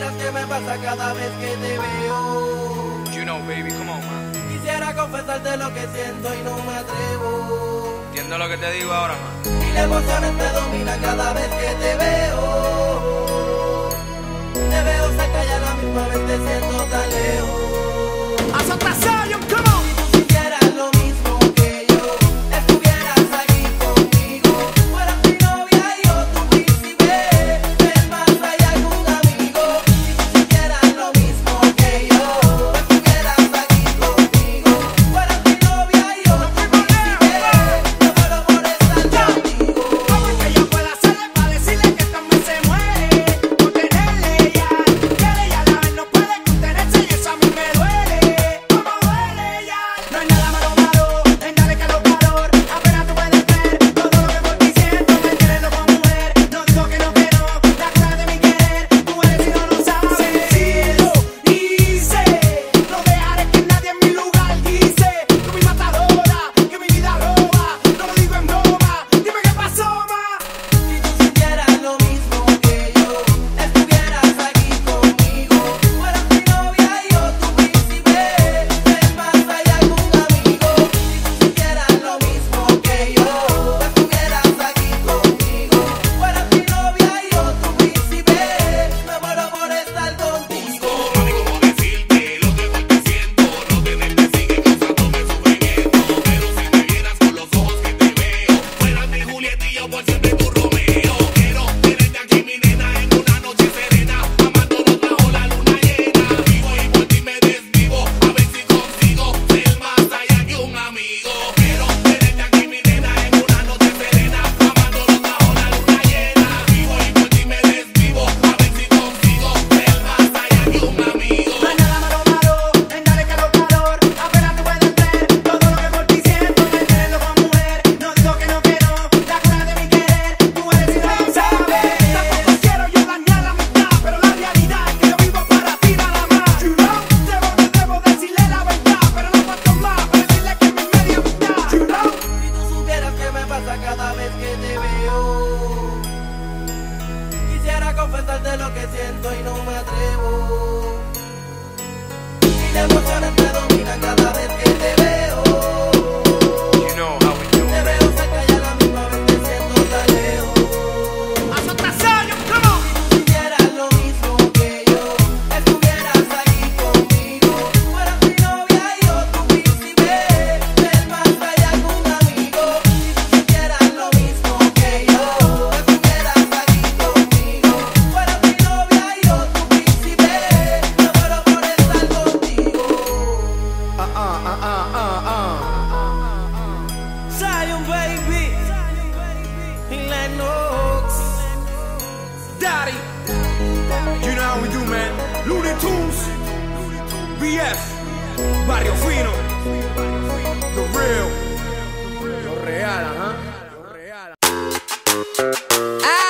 supieras que me pasa cada vez que te veo. You know, baby, come on, man. Quisiera confesarte lo que siento y no me atrevo. Entiendo lo que te digo ahora, man. Y la emoción me domina cada vez que te veo. Te veo cerca y a la misma vez te siento tan lejos.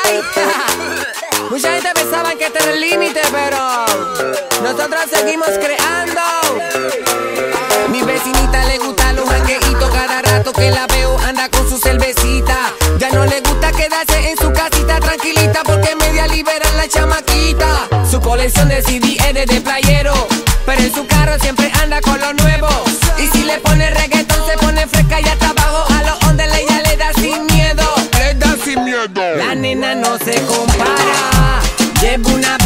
Ay, mucha gente pensaba que este era el límite, pero nosotros seguimos creando. Mi vecinita le gusta los jangueitos, cada rato que la veo anda con su cervecita. Ya no le gusta quedarse en su casita tranquilita porque media libera la chamaquita. Su colección de CD es de playero, pero en su carro siempre anda con lo nuevo. nena no se compara. Llevo una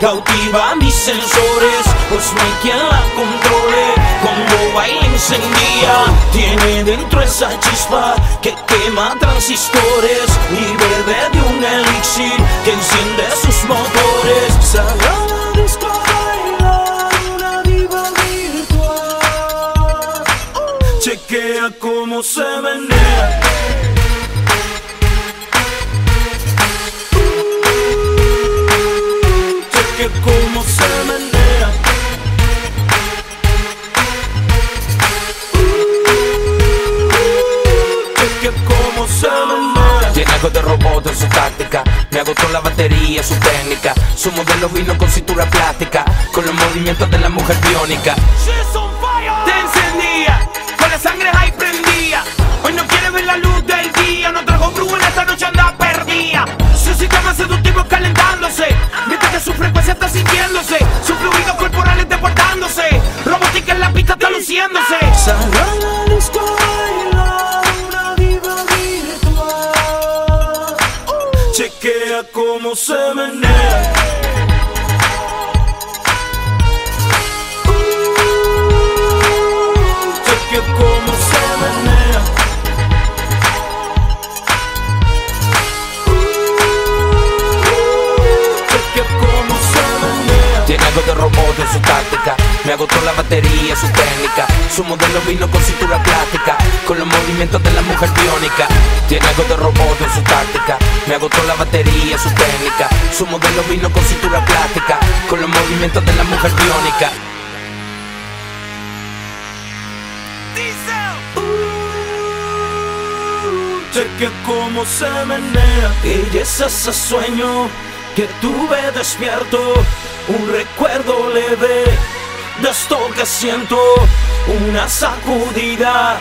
cautiva mis sensores, pues no hay quien la controle, cuando baila encendía, tiene dentro esa chispa que quema transistores y bebe de un elixir que enciende sus motores. Salió a la disco a bailar una diva virtual. Chequea cómo se menea. De robot en su táctica. Me agotó la batería, su técnica. Su modelo vino con cintura plástica Con los movimientos de la mujer biónica Su modelo vino con cintura plástica Con los movimientos de la mujer biónica. Tiene algo de robot en su táctica Me agotó la batería, su técnica. Su modelo vino con cintura plástica Con los movimientos de la mujer biónica. Cheque cómo se menea. Y es ese sueño que tuve despierto. Un recuerdo leve esto que siento Una sacudida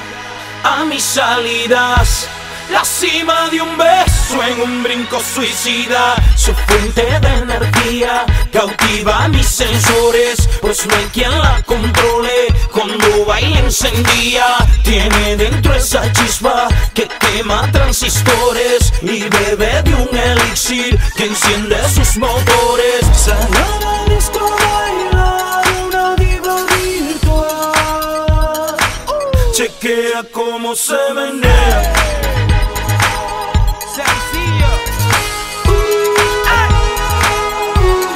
a mis salidas. La cima de un beso en un brinco suicida. Su fuente de energía cautiva mis sensores Pues no hay quien la controle. Cuando baila encendía Tiene dentro esa chispa que quema transistores Y bebe de un elixir que enciende sus motores. Salió Chequea cómo se menea Sencillo.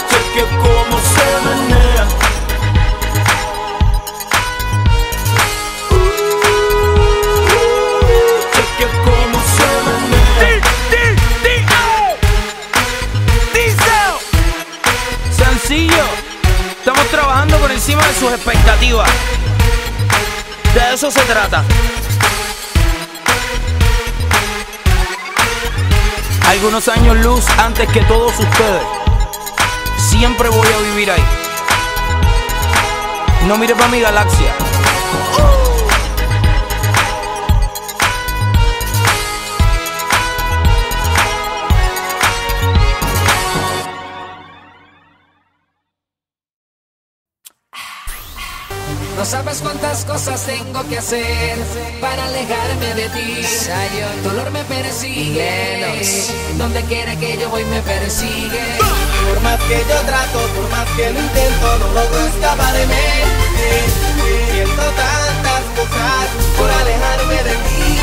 Cheque cómo se menea. Cheque cómo se menea. Sencillo. Estamos trabajando por encima de sus expectativas. De eso se trata. Algunos años luz antes que todos ustedes. Siempre voy a vivir ahí. No mire para mi galaxia. No sabes cuántas cosas tengo que hacer para alejarme de ti. Dolor me persigue. Donde quiera que yo voy me persigue. Por más que yo trato, por más que lo intento, no logro escapar de mí. Siento tantas cosas por alejarme de ti.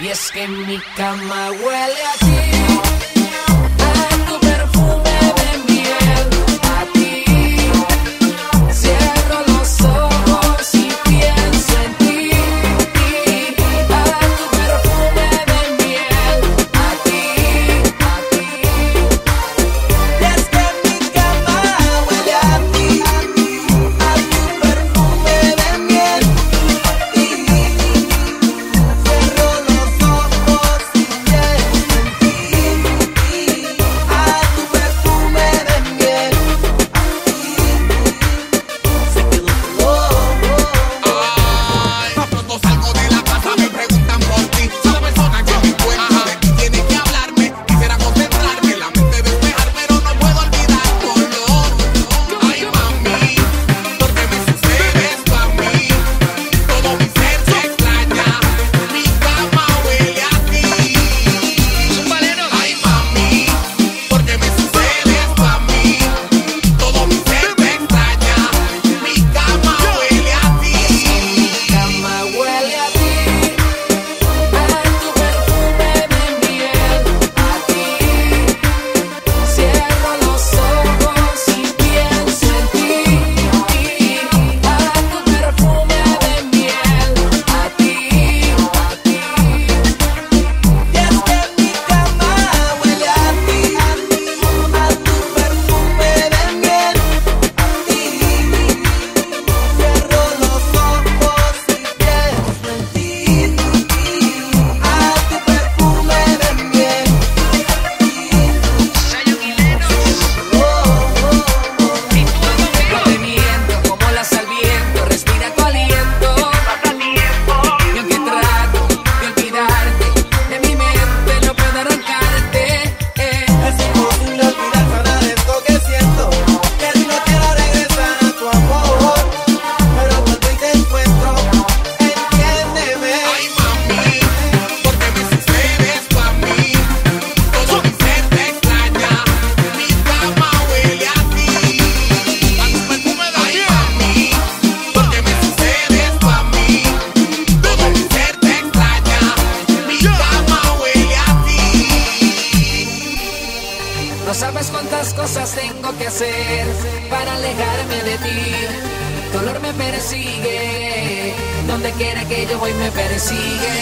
Y es que mi cama huele a ti. Tengo que hacer para alejarme de ti. Dolor me persigue, donde quiera que yo voy me persigue.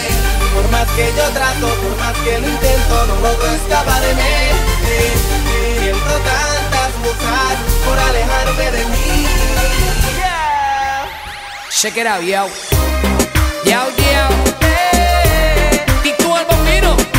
Por más que yo trato, por más que lo intento, no logro escapar de mí. Siento tantas cosas por alejarme de mí. Check it out, yo. Yo, yo. El bambino. El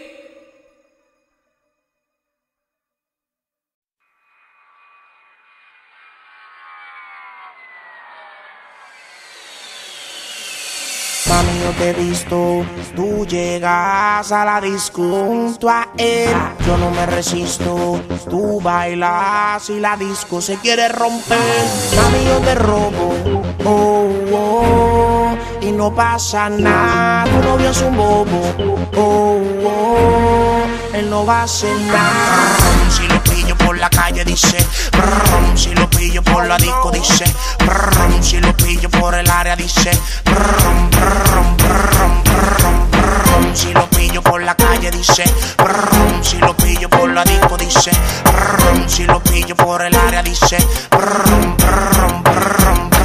Te he visto, tú llegas a la disco junto a él. Yo no me resisto, tú bailas y la disco se quiere romper. Mami, yo te robo, oh, oh, y no pasa nada. Tu novio es un bobo, oh, oh, él no va a hacer nada. La calle dice, si lo pillo por la disco dice, si lo pillo por el área dice, si lo pillo por la calle dice, si lo pillo por la disco dice, si lo pillo por el área dice.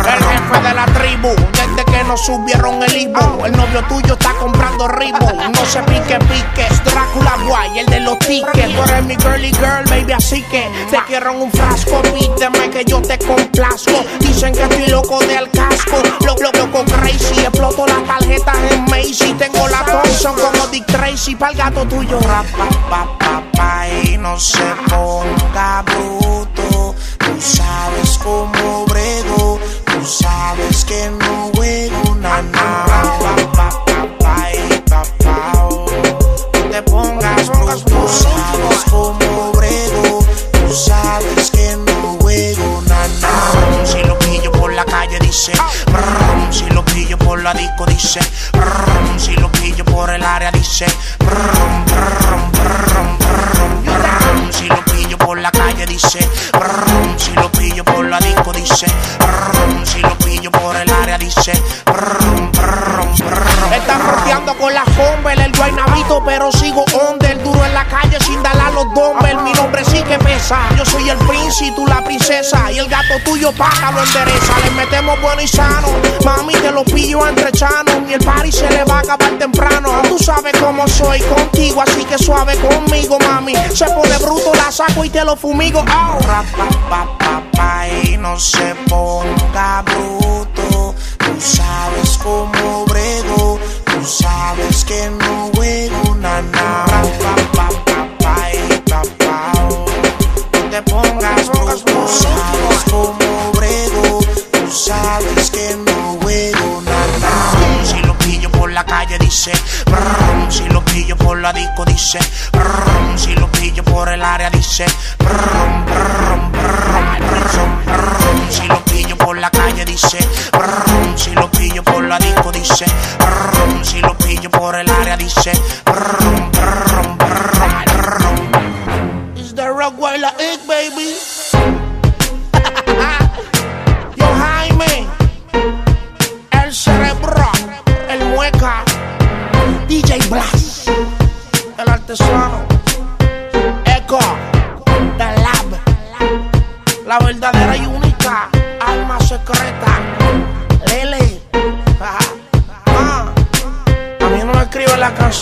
El jefe de la tribu, desde que nos subieron el Ibu, el novio tuyo está comprando ritmo, no se pique pique, Drácula guay, el de los tickets, tú eres mi girly girl, baby, así que te quiero en un frasco, pídeme que yo te complazco, dicen que estoy loco del casco, loco, loco, crazy, exploto las tarjetas en Macy, tengo la Thompson como Dick Tracy, pa'l gato tuyo, rapa, pa, pa, pa, y no se ponga bruto, Como brego, tú sabes que no juego nada. Si lo pillo por la calle dice, brum, si lo pillo por la disco dice, brum, si lo pillo por el área dice, brum, brum, brum, brum, si lo pillo por la calle dice, brum, si lo pillo por la disco dice. soy el príncipe y tú la princesa. Y el gato tuyo paja lo endereza. Le metemos bueno y sano. Mami, te lo pillo entre chanos. Y el party se le va a acabar temprano. Tú sabes cómo soy contigo, así que suave conmigo, mami. Se pone bruto, la saco y te lo fumigo. Oh. Ahora, pa, pa, pa, y no se ponga bruto. Tú sabes cómo brego. Tú sabes que no calle dice, brum, si lo pillo por la disco dice, brum, si lo pillo por el área dice, brum, brum, brum, si lo pillo por la calle dice, brum, si lo pillo por la disco dice, brum, si lo pillo por el área dice,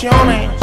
passione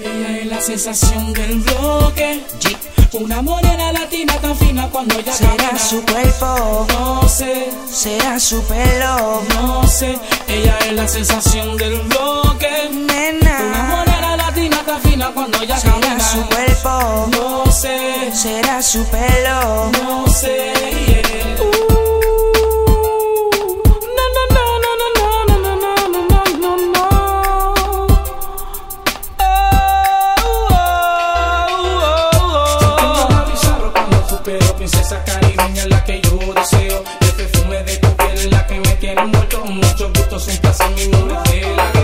Ella es la sensación del bloque. Una morena latina tan fina cuando ella Será camina. su cuerpo, No sé, será su pelo, no sé. Ella es la sensación del bloque. Una nena. morena latina tan fina cuando ella Será camina. su cuerpo, No sé, será su pelo. no sé. yeah. Princesa caribeña es la que yo deseo. El perfume de tu piel es la que me tiene envuelto mucho gusto es un placer mi nombre es la que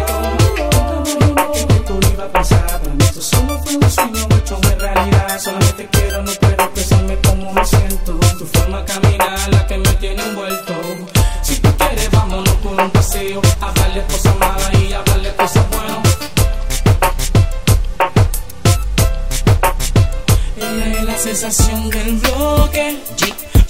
tú ibas a pensar esto solo fue un sueño hecho en realidad. Solamente quiero no puedo expresarme como me siento. Tu forma de caminar la que me tiene envuelto. Si tú quieres vámonos por un paseo hablarle cosas sensación del bloque.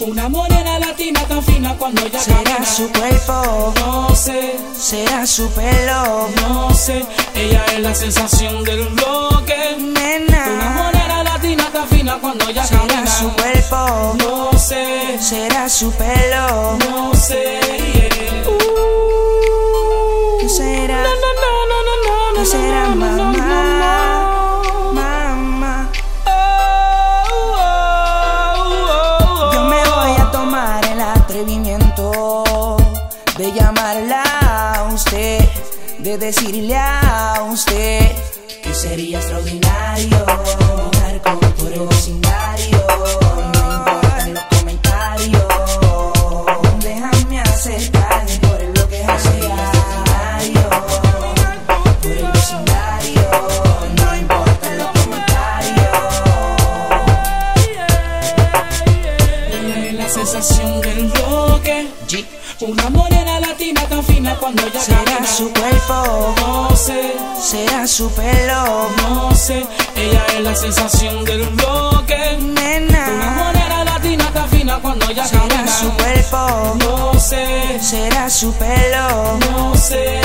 Una morena latina tan fina cuando ella Será camina. su cuerpo, No sé, será su pelo, no sé. Ella es la sensación del bloque. Una morena latina tan fina cuando ella Será camina. su cuerpo, No sé, será su pelo. no sé. yeah. ¿Qué será? No, no, no, no, no, no, ¿Qué no, será, no, de decirle a usted que sería extraordinario andar con por el vecindario. No importan los comentarios, déjame acercarme por lo que es extraordinario. Por el vecindario, no importan los comentarios. Es la sensación del bloque. Una morena latina tan fina cuando ella Será camina. su cuerpo, No sé, será su pelo, no sé. Ella es la sensación del bloque. Una nena. morena latina tan fina cuando ella Será camina. su cuerpo, No sé, será su pelo. no sé.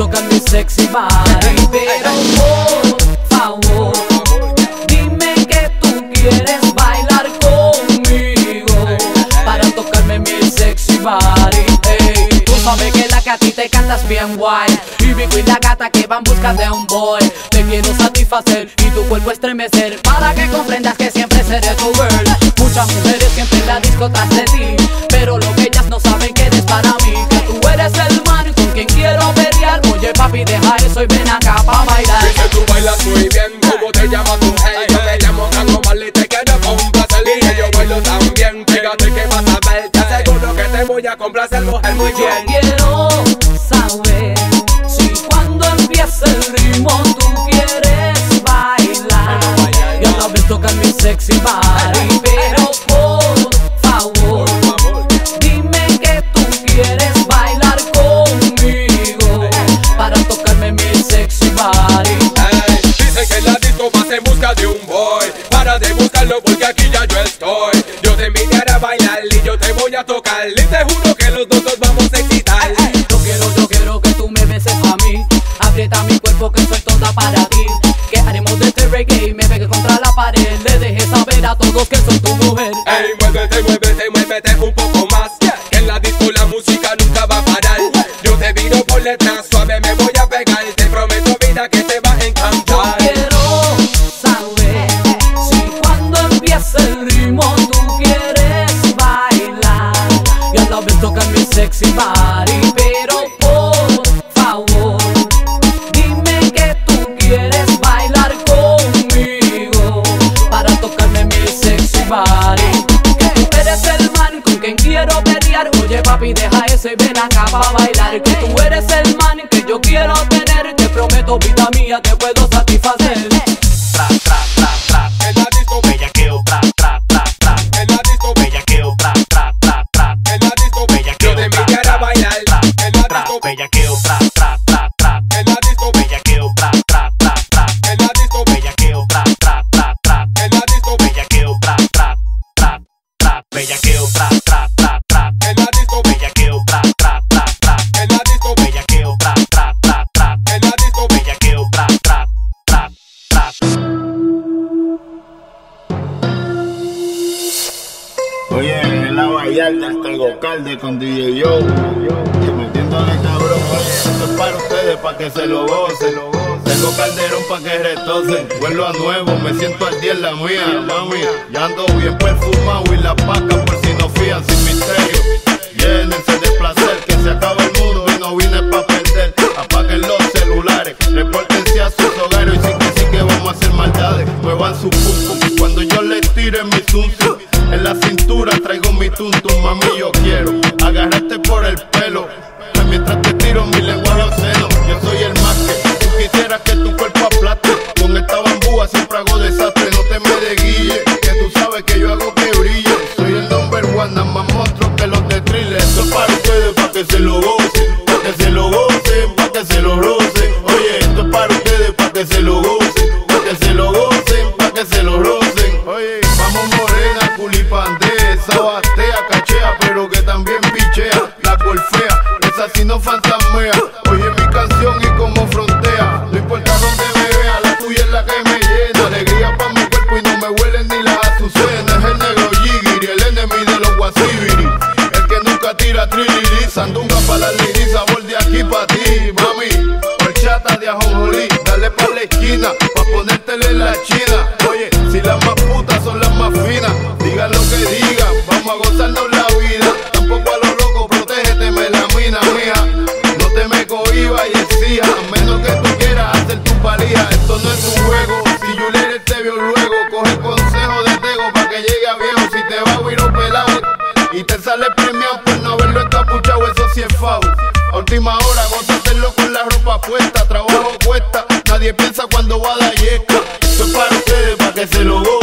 Tocar mi sexy body, pero por favor. Dime que tú quieres bailar conmigo para tocarme mi sexy body. Tú sabes que la que a ti te cantas bien guay. Y Vico y la gata que van en busca de un boy. Te quiero satisfacer y tu cuerpo estremecer para que comprendas que siempre seré tu girl. Muchas mujeres siempre en la disco tras de deja eso y ven acá pa' bailar. Dice tú bailas muy bien, ¿cómo te llamas tú? Hey, yo me llamo Cango Mal y te quiero complacer Y que yo bailo tan bien, fíjate que vas a ver Te aseguro que te voy a complacer, mujer, muy Yo bien quiero saber si cuando empiece el ritmo tú quieres bailar. Y a la vez tocar mi sexy body. porque aquí ya yo estoy. Yo te invitaré a bailar y yo te voy a tocar. Y te juro que los dos nos vamos a excitar. Yo quiero, yo quiero que tú me beses a mí. Aprieta mi cuerpo que soy toda para ti. Que haremos de este reggae. y Me pegué contra la pared. Le dejé saber a todos que soy tu mujer. Ey, muévete, muévete, muévete un poco más. Que en la disco la música nunca va a parar. Uh-huh. Yo te vino por detrás, suave me voy a sexy body, pero por favor dime que tú quieres bailar conmigo para tocarme mi sexy body. Que tú eres el man con quien quiero pelear. Oye papi deja ese ven acá para bailar. Que tú eres el man que yo quiero tener. Te prometo vida mía te puedo disco, Bellaqueo, tra, tra, tra, tra. en la disco, Bellaqueo, tra, tra, tra, tra. en la disco, Bellaqueo, tra, tra, tra, tra. en la disco, Bellaqueo, tra, tra, tra, tra. Bellaqueo, tra, tra, tra, tra. en la disco, Bellaqueo, tra, tra, tra, tra. en la disco, Bellaqueo, tra, tra, tra, tra. en la disco, Bellaqueo, tra, tra, tra, tra. Oye, en la Vallarta tengo calde con DJ Joe. Esto es para ustedes, para que se lo gocen. Tengo calderón para que retocen. Vuelvo a nuevo, me siento al día en la mía, mami. Ya ando bien perfumado y la paca por si no fían sin misterio. Llénense de placer, que se acaba el mundo y no vine pa' perder. Apaguen los celulares, repórtense a sus hogares y sí que sí que vamos a hacer maldades. Muevan su pum cuando yo les tire mi zum. En la cintura traigo mi tuntum, mami yo quiero agarrarte por el pelo. Mientras te tiro mi lenguaje obsceno, yo soy el más que tú quisieras que tu cuerpo aplaste. Con esta bambúa siempre hago desastre, no te me desguille, que con la ropa puesta, trabajo cuesta, nadie piensa cuando va a dar yesca. Esto es para ustedes, para que se lo